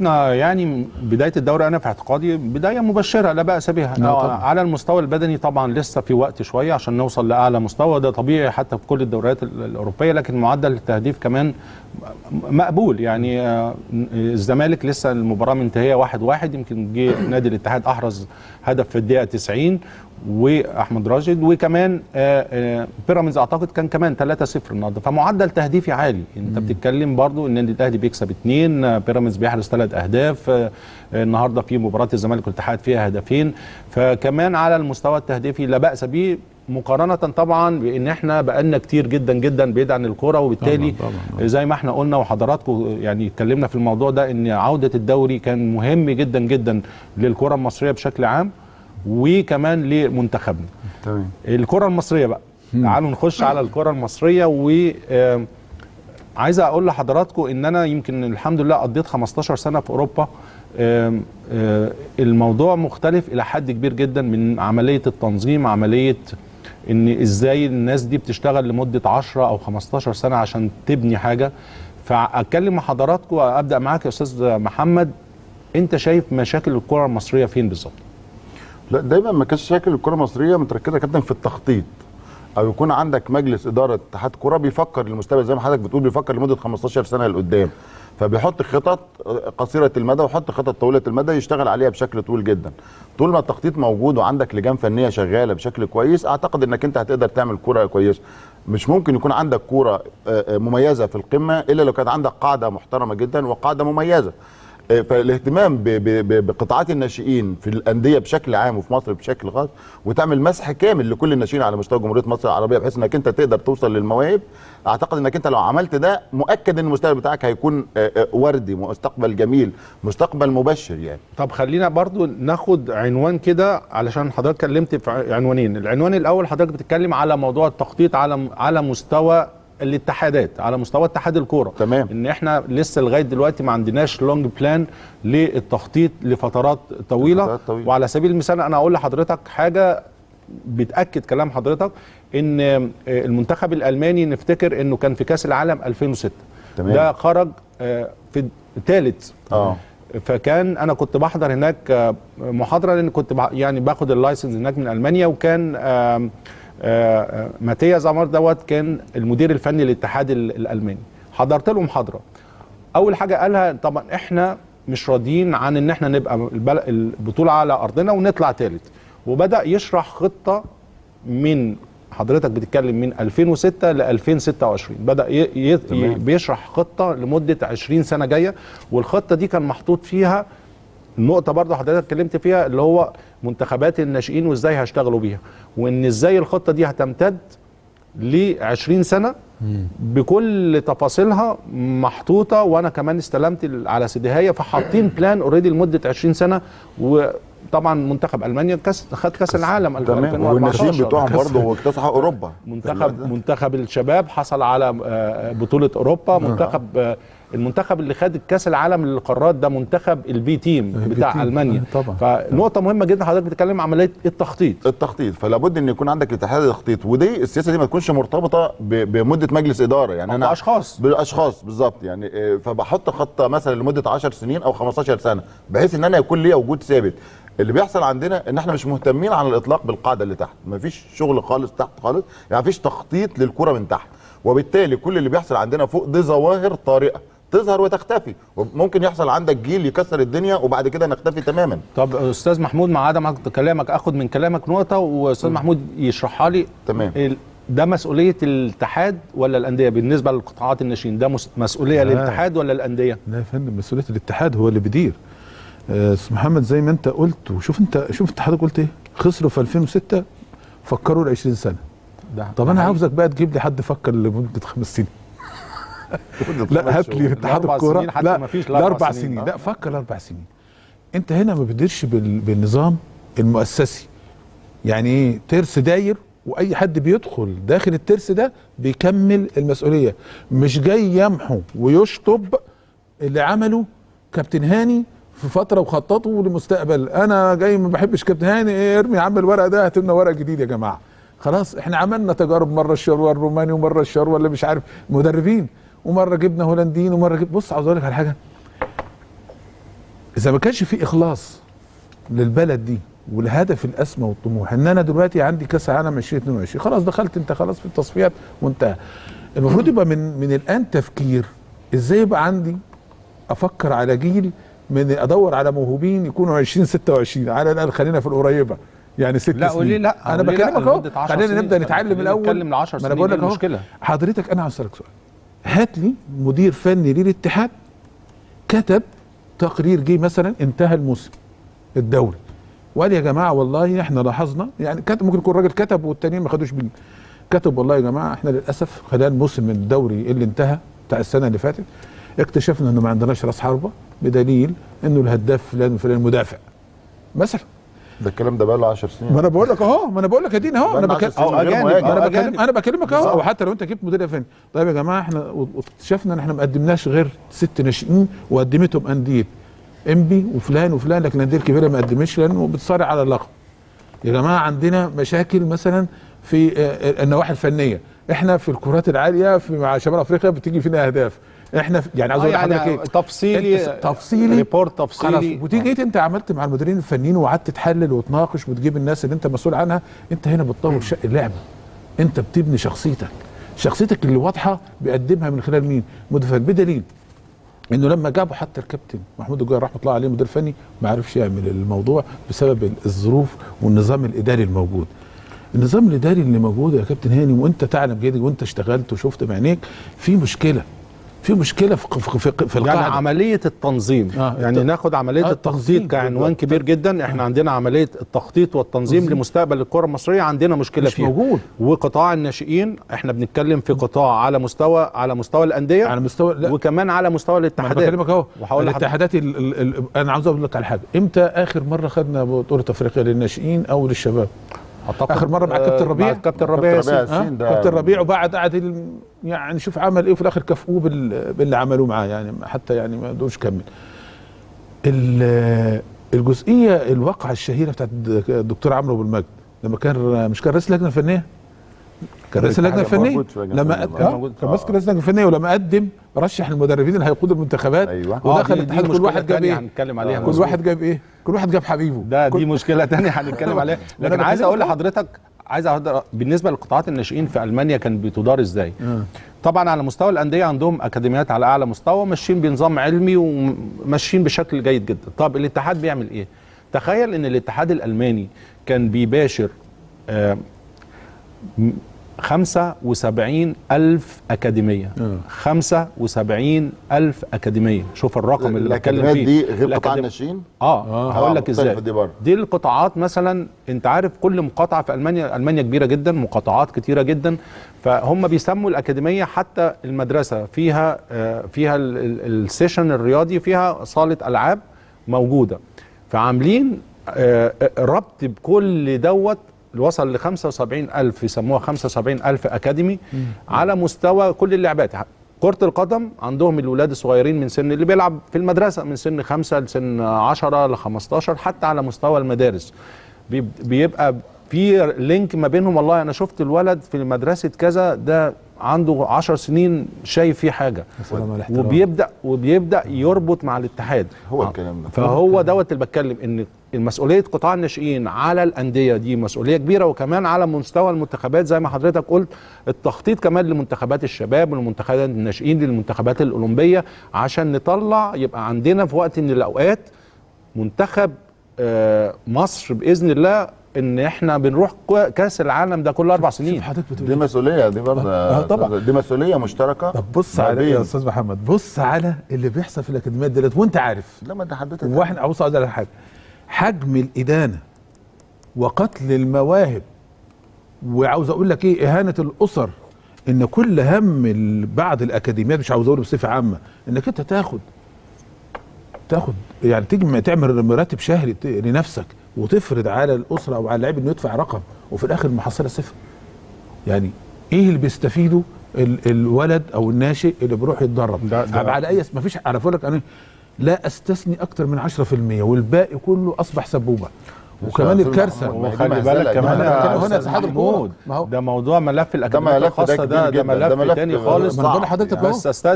شفنا يعني بداية الدوري أنا في اعتقادي بداية مبشرة لا بأس بها. لا آه،. على المستوى البدني طبعا لسه في وقت شوية عشان نوصل لأعلى مستوى. ده طبيعي حتى في كل الدوريات ال- الأوروبية لكن معدل التهديف كمان مقبول. يعني آه، الزمالك لسه المباراة منتهية واحد واحد. يمكن جه نادي الاتحاد أحرز هدف في الدقيقة 90 وأحمد راشد وكمان آه، آه، بيراميدز أعتقد كان كمان 3-0 النهارده. فمعدل تهديفي عالي. أنت بتتكلم برضو إن النادي الأهلي بيكسب اثنين آه، بيراميدز بيحرز ثلاث أهداف النهارده في مباراة الزمالك والاتحاد فيها هدفين. فكمان على المستوى التهديفي لا بأس به مقارنة طبعا بإن إحنا بقالنا كتير جدا جدا بعيد عن الكورة. وبالتالي طبعاً، طبعاً. زي ما إحنا قلنا وحضراتكم يعني اتكلمنا في الموضوع ده إن عودة الدوري كان مهم جدا جدا للكره المصرية بشكل عام. وكمان لمنتخبنا. تمام. الكرة المصرية بقى. تعالوا نخش على الكرة المصرية و عايز أقول لحضراتكم إن أنا يمكن الحمد لله قضيت 15 سنة في أوروبا. الموضوع مختلف إلى حد كبير جدا من عملية التنظيم عملية إن إزاي الناس دي بتشتغل لمدة 10 أو 15 سنة عشان تبني حاجة. فأتكلم مع حضراتكم أبدأ معاك يا أستاذ محمد. أنت شايف مشاكل الكرة المصرية فين بالظبط؟ لا دايما ما كانش شكل الكرة المصرية متركزة كابتن في التخطيط. أو يكون عندك مجلس إدارة اتحاد كره بيفكر للمستقبل زي ما حضرتك بتقول بيفكر لمدة 15 سنة لقدام. فبيحط خطط قصيرة المدى ويحط خطط طويلة المدى يشتغل عليها بشكل طويل جدا. طول ما التخطيط موجود وعندك لجان فنية شغالة بشكل كويس أعتقد إنك أنت هتقدر تعمل كورة كويسة. مش ممكن يكون عندك كورة آه، آه، مميزة في القمة إلا لو كانت عندك قاعدة محترمة جدا وقاعدة مميزة. آه، فالاهتمام ب- ب- بقطاعات الناشئين في الأندية بشكل عام وفي مصر بشكل خاص وتعمل مسح كامل لكل الناشئين على مستوى جمهورية مصر العربية بحيث إنك أنت تقدر توصل للمواهب. أعتقد إنك أنت لو عملت ده مؤكد إن المستقبل بتاعك هيكون آه، آه، وردي مستقبل جميل مستقبل مبشر يعني. طب خلينا برضو ناخد عنوان كده علشان حضرتك اتكلمت في عنوانين. العنوان الأول حضرتك بتتكلم على موضوع التخطيط على على مستوى الاتحادات على مستوى اتحاد الكورة تمام. إن إحنا لسه لغاية دلوقتي ما عندناش لونج بلان للتخطيط لفترات طويلة, لفترات طويلة. وعلى سبيل المثال أنا أقول لحضرتك حاجة بتأكد كلام حضرتك إن آه، المنتخب الألماني نفتكر إنه كان في كأس العالم 2006 تمام. ده خرج آه، في الثالث آه فكان أنا كنت بحضر هناك آه، محاضرة لأن كنت يعني باخد اللايسنس هناك من ألمانيا وكان آه، آه، ماتيا زامار دوت كان المدير الفني للاتحاد ال- الألماني. حضرت له محاضرة. أول حاجة قالها طبعا إحنا مش راضيين عن إن إحنا نبقى البطولة على أرضنا ونطلع ثالث وبدأ يشرح خطة من حضرتك بتتكلم من 2006 ل 2026 بدأ ي... ي... بيشرح خطة لمدة 20 سنة جاية. والخطة دي كان محطوط فيها النقطة برضه حضرتك اتكلمت فيها اللي هو منتخبات الناشئين وازاي هيشتغلوا بيها وان إزاي الخطة دي هتمتد ل 20 سنة بكل تفاصيلها محطوطة وأنا كمان استلمت على سيديهاية فحاطين plan already لمدة 20 سنة وطبعا منتخب ألمانيا كاس خد كاس العالم تمام. والناشئين 2014 بتوعهم برضه واكتسحوا أوروبا. منتخب منتخب الشباب حصل على آه، بطولة أوروبا. منتخب آه، المنتخب اللي خد الكاس العالم للقارات ده منتخب ال B team ال B بتاع team، ألمانيا. آه، طبعا. فنقطة مهمة جدا حضرتك بتتكلم عملية التخطيط. التخطيط. فلا بد إن يكون عندك اتحاد التخطيط ودي السياسة دي ما تكونش مرتبطة ب- بمدة مجلس إدارة. يعني أنا بأشخاص. بالأشخاص بالظبط. يعني فبحط خطة مثلا لمدة 10 سنين أو 15 سنة بحيث إن أنا يكون ليا وجود ثابت. اللي بيحصل عندنا إن إحنا مش مهتمين على الإطلاق بالقاعدة اللي تحت. مفيش شغل خالص تحت خالص يعني مفيش تخطيط للكرة من تحت. وبالتالي كل اللي بيحصل عندنا فوق دي ظواهر طارئة تظهر وتختفي. ممكن يحصل عندك جيل يكسر الدنيا وبعد كده نختفي تماما. طب أستاذ محمود مع عدم كلامك أخد من كلامك نقطة وأستاذ محمود يشرحها لي. تمام. ده مسؤولية الاتحاد ولا الأندية؟ بالنسبة للقطاعات الناشئين ده مس- مسؤولية لا. للاتحاد ولا الأندية؟ لا يا فندم مسؤولية الاتحاد هو اللي بيدير. آه، أستاذ محمد زي ما انت قلت وشوف انت شوف انت حضرتك قلت إيه؟ خسروا في 2006 فكروا ل 20 سنة. ده طب أنا عاوزك بقى تجيب لي حد فكر لمدة خمس سنين. لا هات لي اتحاد الكورة. لا أربع سنين. سنين. آه. لا. فكر أربع سنين. انت هنا ما بتديرش بال- بالنظام المؤسسي. يعني إيه؟ ترس داير وأي حد بيدخل داخل الترس ده بيكمل المسؤولية. مش جاي يمحو ويشطب اللي عمله كابتن هاني في فترة وخططه لمستقبل. أنا جاي ما بحبش كابتن هاني. إيه ارمي يا عم الورق ده هات لنا ورق جديد يا جماعة. خلاص إحنا عملنا تجارب مرة الشروه الروماني ومرة الشروه اللي مش عارف مدربين. ومرة جبنا هولنديين ومرة جبنا بص عاوز أقول لك على حاجة. إذا ما كانش في إخلاص للبلد دي والهدف الأسمى والطموح إن أنا دلوقتي عندي كأس عالم 2022 خلاص دخلت أنت خلاص في التصفيات وانتهى المفروض يبقى من من الآن تفكير إزاي يبقى عندي أفكر على جيل من أدور على موهوبين يكونوا 20 26 على الأقل خلينا في القريبة. يعني ست لا، سنين. قولي لا، أنا لا بكلمك أهو. لمدة 10 خلينا سنين. نبدأ نتعلم الأول. نتكلم ل 10 ما أنا سنين، بقول إيه لك أهو. المشكلة؟ حضرتك أنا اسالك سؤال. هات لي مدير فني للاتحاد كتب تقرير جه مثلا انتهى الموسم الدوري. وقال يا جماعة والله إحنا لاحظنا يعني كتب ممكن يكون راجل كتب والتانيين ما خدوش بيه كتب والله يا جماعة إحنا للأسف خلال موسم الدوري اللي انتهى بتاع السنة اللي فاتت اكتشفنا إنه ما عندناش راس حربة. بدليل إنه الهداف فلان وفلان مدافع. مثلا. ده الكلام ده بقى له 10 سنين. ما أنا بقول لك أهو ما أنا بقول لك أديني أهو. أنا بكلم 10 سنين. من غير أجانب، مهاجم. أو أنا. بكلم أنا بكلمك أهو. أو حتى لو أنت جبت مدير فني طيب يا جماعة إحنا واكتشفنا إن إحنا ما قدمناش غير ست ناشئين وقدمتهم أندية إنبي وفلان وفلان لكن الانديه الكبيره ما قدمتش لأنه بتصارع على اللقب. يا جماعة عندنا مشاكل مثلا في آه، آه، النواحي الفنية. إحنا في الكرات العالية في مع شمال أفريقيا بتيجي فينا أهداف. إحنا يعني أقول آه، لحضرتك يعني إيه؟ تفصيلي تفصيلي. ريبورت خلاص تفصيلي وتيجي جيت أنت عملت مع المديرين الفنيين وقعدت تحلل وتناقش وتجيب الناس اللي أنت مسؤول عنها؟ أنت هنا بتطور شق اللعبه أنت بتبني شخصيتك. شخصيتك اللي واضحة بيقدمها من خلال مين؟ مدير بدليل إنه لما جابوا حتى الكابتن محمود الجوهر رحمة الله عليه مدير فني ما عرفش يعمل الموضوع بسبب الظروف والنظام الإداري الموجود. النظام الإداري اللي موجود يا كابتن هاني وأنت تعلم جيد وأنت اشتغلت وشفت بعينيك في مشكلة. في مشكلة في في, في, في يعني القاعده عملية التنظيم. آه، يعني الت- ناخد عملية آه، التخطيط كعنوان. كبير جدا. إحنا عندنا عملية التخطيط والتنظيم تنظيم. لمستقبل الكرة المصرية عندنا مشكلة مش فيها. موجود. وقطاع الناشئين إحنا بنتكلم في قطاع على مستوى على مستوى الأندية على مستوى لا. وكمان على مستوى ما أنا الاتحادات. بكلمك أهو. الاتحادات ال ال ال أنا عاوز أقول لك على حاجة. إمتى آخر مرة خدنا بطولة أفريقيا للناشئين أو للشباب؟ أعتقد، آخر مرة مع آه، الكابتن ربيع؟ مع كابتن ربيع ياسين. ده- كابتن ربيع وبعد قعد يعني شوف عمل إيه وفي الآخر كافئوه بال- باللي عملوه معاه يعني حتى يعني ما قدروش كمل ال- الجزئية الواقعة الشهيرة بتاعت الدكتور عمرو أبو المجد لما كان مش كان رئيس اللجنه الفنيه كان رئيس اللجنه الفنيه لما كان آه، ماسك اللجنه الفنيه ولما قدم رشح المدربين اللي هيقودوا المنتخبات. أيوة. آه، ودخل الاتحاد كل مشكلة واحد جاب إيه؟ هنتكلم عليها. كل. واحد جاب إيه؟ كل واحد جاب حبيبه. ده كل- دي مشكلة تانية هنتكلم عليها. لكن عايز أقول. لحضرتك عايز بالنسبة لقطاعات الناشئين في ألمانيا كان بتدار إزاي. طبعا على مستوى الأندية عندهم أكاديميات على أعلى مستوى ماشيين بنظام علمي وماشيين بشكل جيد جدا. طب الاتحاد بيعمل إيه؟ تخيل إن الاتحاد الألماني كان بيباشر آه، 75 ألف أكاديمية. آه. 75 ألف أكاديمية. شوف الرقم اللي بتكلم فيه. دي غير قطاع الناشئين؟ آه, آه. هقول لك آه، إزاي. مختلفة دي. دي القطاعات مثلا أنت عارف كل مقاطعة في ألمانيا ألمانيا كبيرة جدا مقاطعات كتيرة جدا. فهم بيسموا الأكاديمية حتى المدرسة. فيها آه، فيها ال- ال- السيشن الرياضي فيها صالة ألعاب موجودة. فعاملين آه، آه، ربط بكل دوت وصل ل 75000 يسموها 75000 أكاديمي على مستوى كل اللعبات. كرة القدم عندهم الولاد الصغيرين من سن اللي بيلعب في المدرسة من سن خمسة لسن 10 ل 15 حتى على مستوى المدارس. بيب- بيبقى في لينك ما بينهم والله أنا شفت الولد في مدرسة كذا ده عنده 10 سنين شايف فيه الاحترام. وبيبدأ وبيبدأ يربط مع الاتحاد هو آه. الكلام ده. فهو دوت اللي بتكلم إن المسؤولية قطاع الناشئين على الأندية دي مسؤولية كبيرة وكمان على مستوى المنتخبات زي ما حضرتك قلت التخطيط كمان لمنتخبات الشباب ولمنتخبات الناشئين للمنتخبات الأولمبية عشان نطلع يبقى عندنا في وقت من الأوقات منتخب آه، مصر بإذن الله إن إحنا بنروح كأس العالم ده كل أربع سنين. حضرتك بتقول دي مسؤولية دي برضه آه، طبعا. دي مسؤولية مشتركة طب بص على بين- يا أستاذ محمد بص على اللي بيحصل في الأكاديميات دلوقتي وأنت عارف. لا ما أنت حددت وإحنا أقول على حاجة. حجم الإدانة وقتل المواهب وعاوز أقول لك إيه؟ إهانة الأسر إن كل هم بعض الأكاديميات مش عاوز أقول بصفة عامة إنك أنت تاخد تاخد يعني تجمع تعمل مرتب شهري لنفسك. وتفرض على الأسرة أو على اللاعب إنه يدفع رقم وفي الآخر المحصله صفر. يعني إيه اللي بيستفيده ال الولد أو الناشئ اللي بيروح يتدرب؟ ده- ده- على أي ما فيش على فكره أنا لا أستثني أكتر من 10% والباقي كله أصبح سبوبة. وكمان الكارثة. وخلي بالك كمان هنا اتحاد هو- ده موضوع ملف ده الخاصة ده ده ملف تاني خالص. بقول لحضرتك أهو. بس أستاذ